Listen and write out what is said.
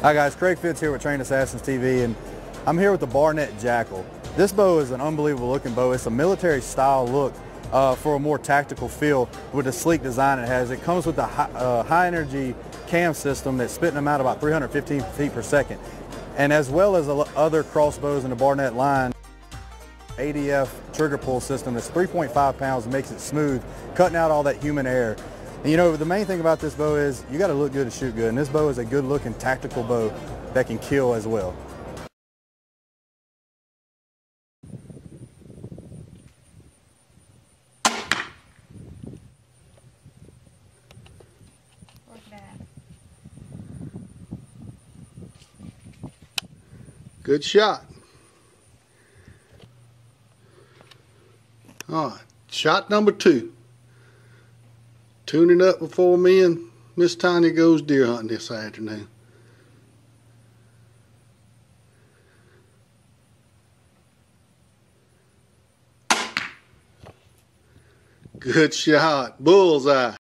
Hi guys, Craig Fitz here with Train Assassins TV and I'm here with the Barnett Jackal. This bow is an unbelievable looking bow. It's a military style look uh, for a more tactical feel with the sleek design it has. It comes with a high, uh, high energy cam system that's spitting them out about 315 feet per second. And as well as other crossbows in the Barnett line, ADF trigger pull system that's 3.5 pounds makes it smooth, cutting out all that human error. And you know, the main thing about this bow is you got to look good to shoot good. And this bow is a good looking tactical bow that can kill as well. Good shot. Right, shot number two. Tuning up before me and Miss Tiny goes deer hunting this afternoon. Good shot. Bullseye.